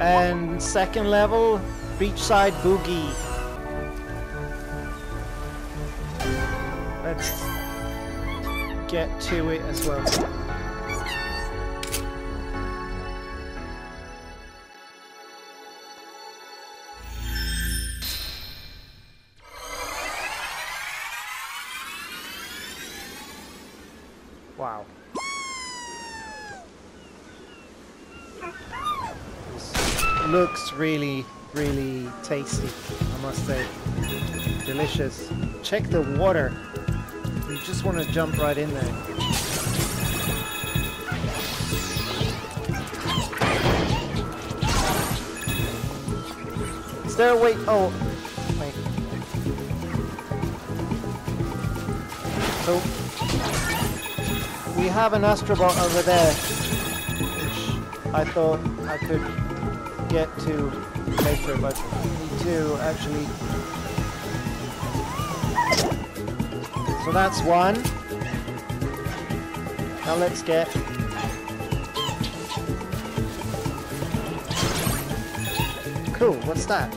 And second level, beachside boogie. Let's get to it as well. Looks really, really tasty, I must say. Delicious. Check the water. You just want to jump right in there. Is there a way? Oh, wait. So we have an astrobot over there, which I thought I could get to later, but we need to actually. So that's one. Now let's get. Cool, what's that?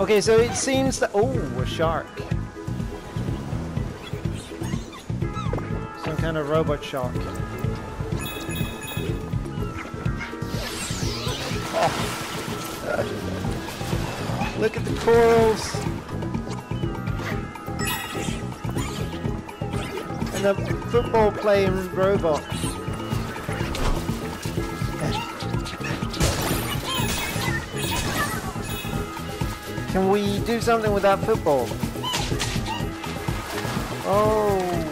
Okay, so it seems that. Oh, a shark. Some kind of robot shark. Look at the corals. And the football playing robot. Can we do something with that football? Oh.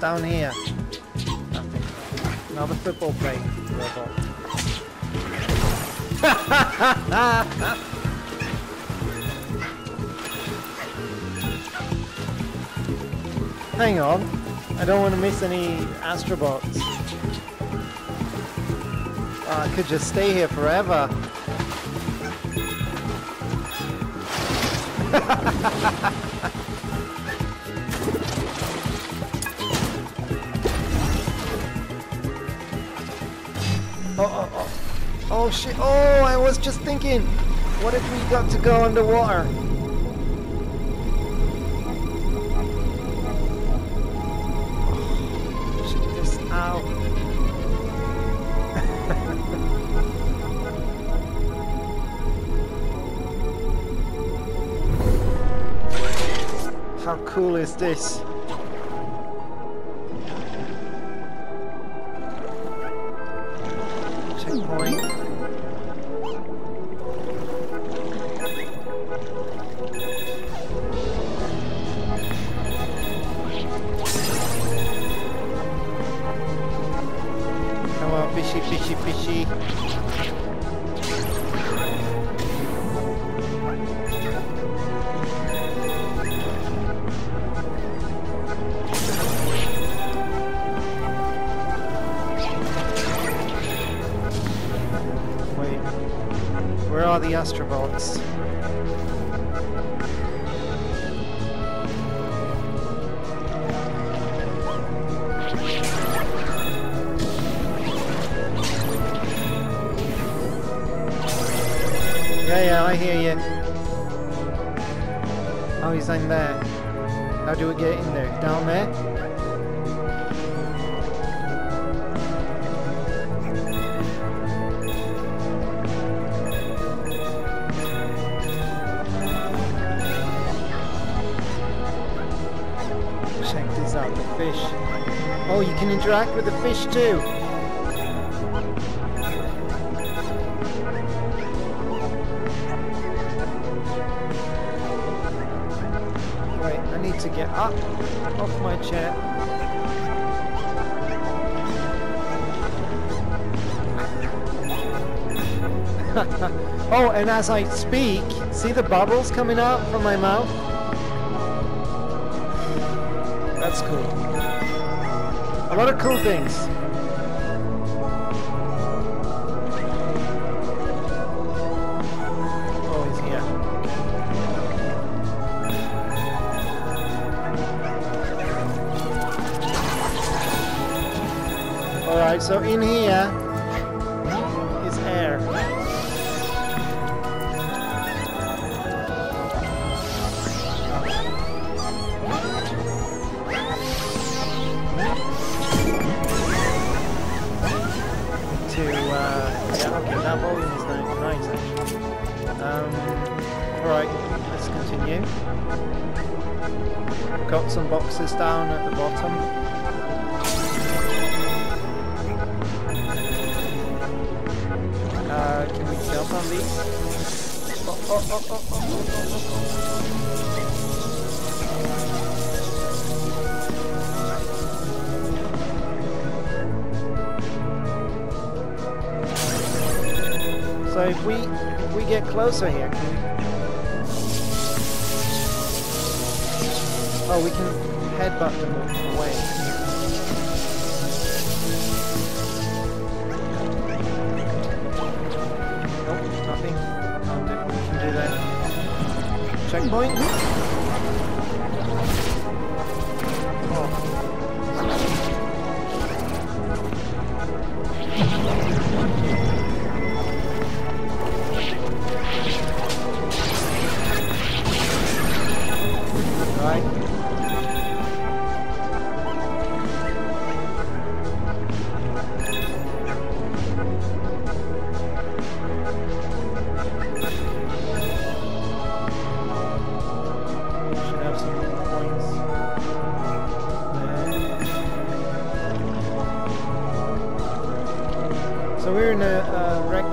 Down here. Another football playing robot. Hang on. I don't want to miss any astrobots. I could just stay here forever. Oh shit. Oh, I was just thinking. What if we got to go underwater? Check this out. How cool is this? Are the astrobots? Yeah, yeah, I hear you. Oh, he's in there. How do we get in there? Down there? The fish. Oh, you can interact with the fish too. Wait, I need to get up off my chair. oh, and as I speak, see the bubbles coming out from my mouth? Cool. A lot of cool things. Oh, he's here. Alright, so in here is air. That volume is ni- nice actually. Um, alright, let's continue. Got some boxes down at the bottom. Uh, can we jump on these? Oh, oh, oh, So if we if we get closer here. Oh, we can headbutt them away. Nope, nothing. We can do that. Checkpoint.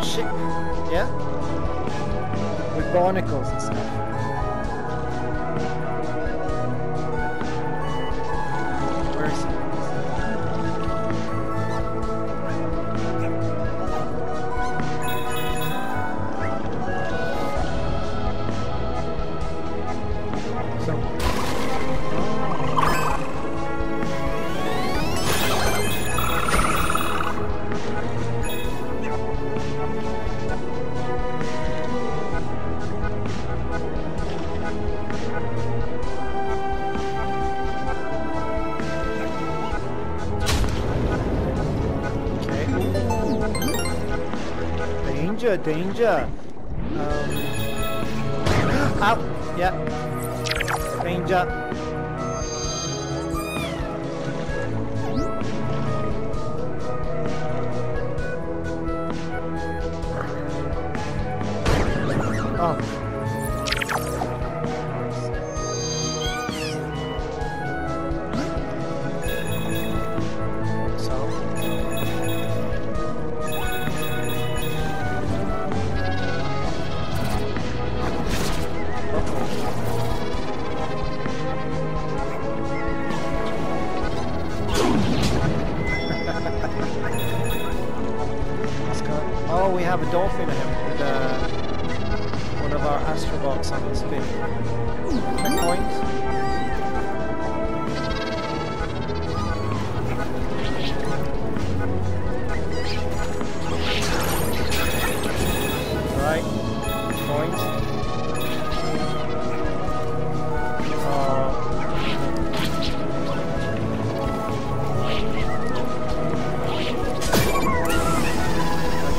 Ship, yeah? With barnacles and stuff. Where is he? So, Danger. Um. Out. Yeah. Oh, we have a dolphin here with uh, one of our astrobots on his fin. Checkpoint.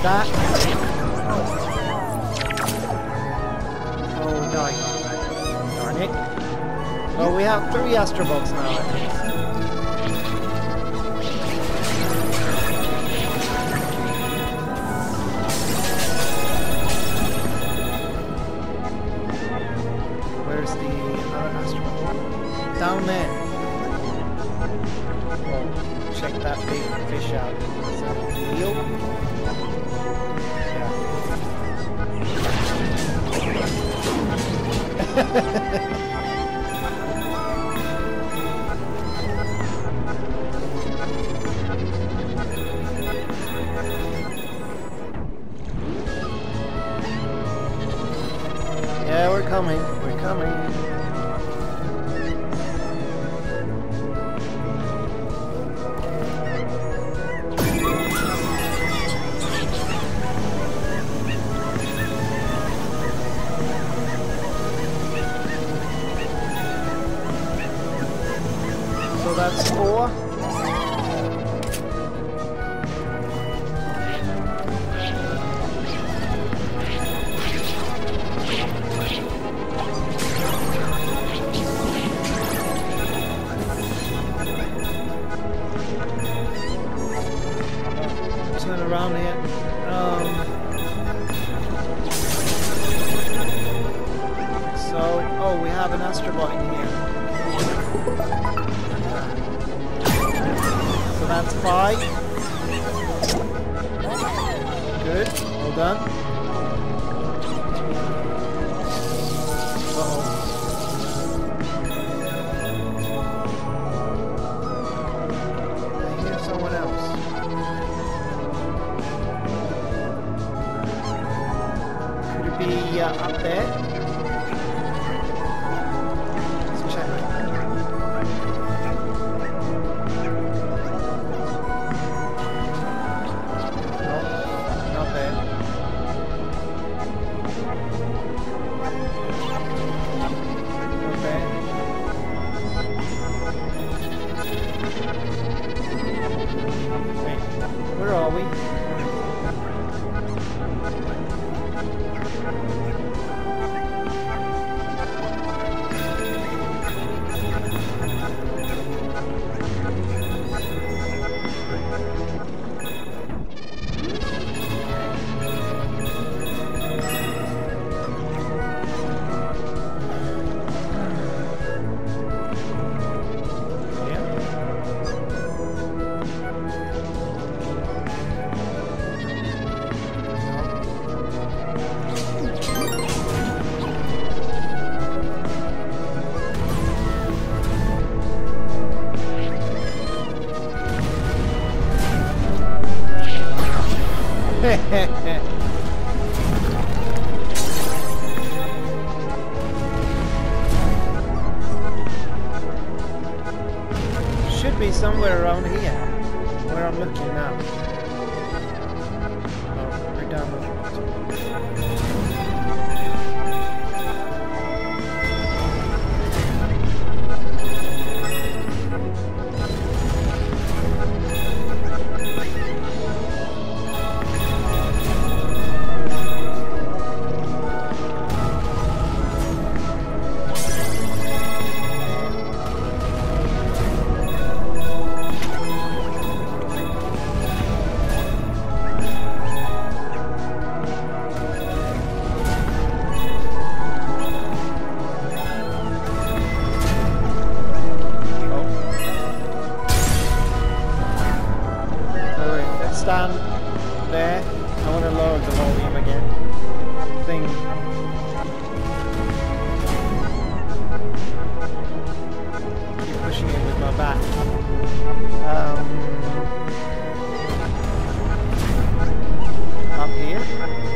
That. Oh, die. Darn it. Well, we have three Astrobots now, oh, we have an astrobot in here. So that's five. Good. Well done. Stand there. I want to lower the volume again. Thing. Keep pushing it with my back. Um, up here.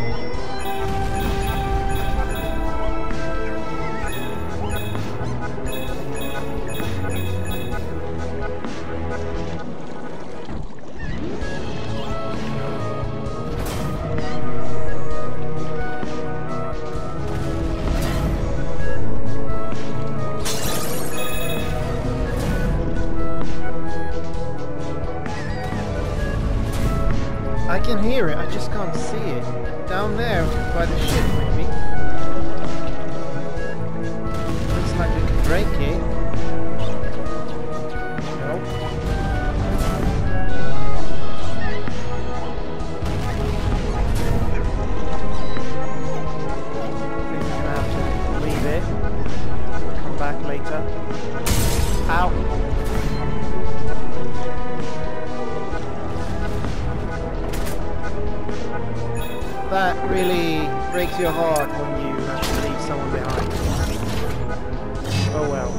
Hear it, I just can't see it. Down there by the ship, your heart when you have to leave someone behind. Oh well.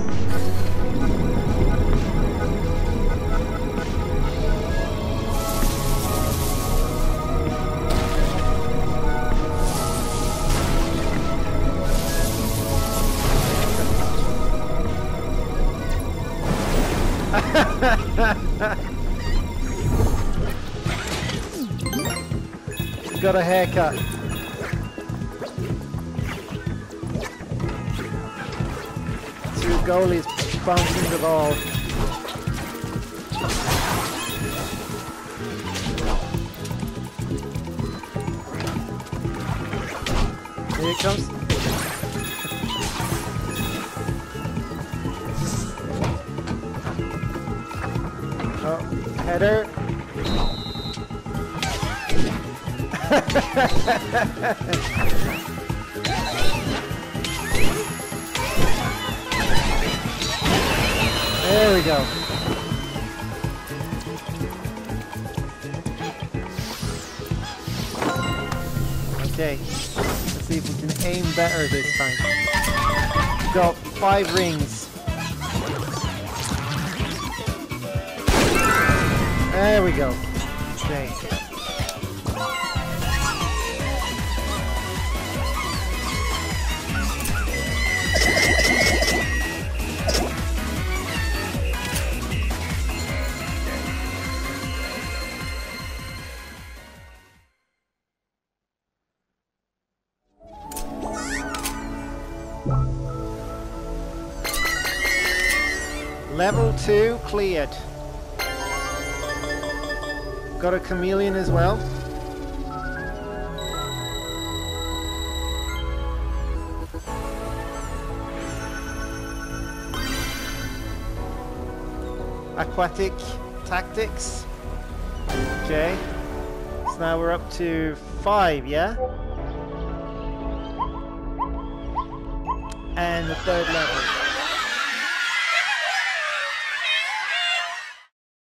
Got a haircut. goalie's bouncing the ball. Here it comes. oh, header. there we go. Okay, let's see if we can aim better this time. Got five rings. There we go. Okay. Cleared. Got a chameleon as well. Aquatic tactics. Okay. So now we're up to five, yeah? And the third level.